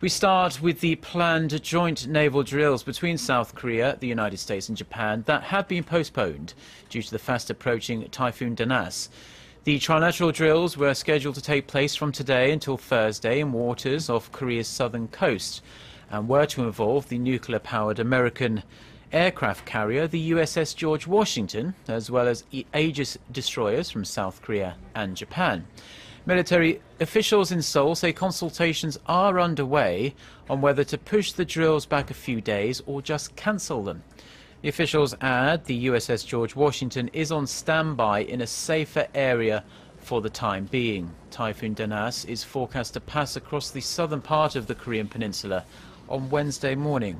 We start with the planned joint naval drills between South Korea, the United States and Japan that have been postponed due to the fast approaching Typhoon Danas. The trilateral drills were scheduled to take place from today until Thursday in waters off Korea's southern coast and were to involve the nuclear-powered American aircraft carrier, the USS George Washington, as well as Aegis destroyers from South Korea and Japan. Military officials in Seoul say consultations are underway on whether to push the drills back a few days or just cancel them. The officials add the USS George Washington is on standby in a safer area for the time being. Typhoon Danas is forecast to pass across the southern part of the Korean peninsula on Wednesday morning.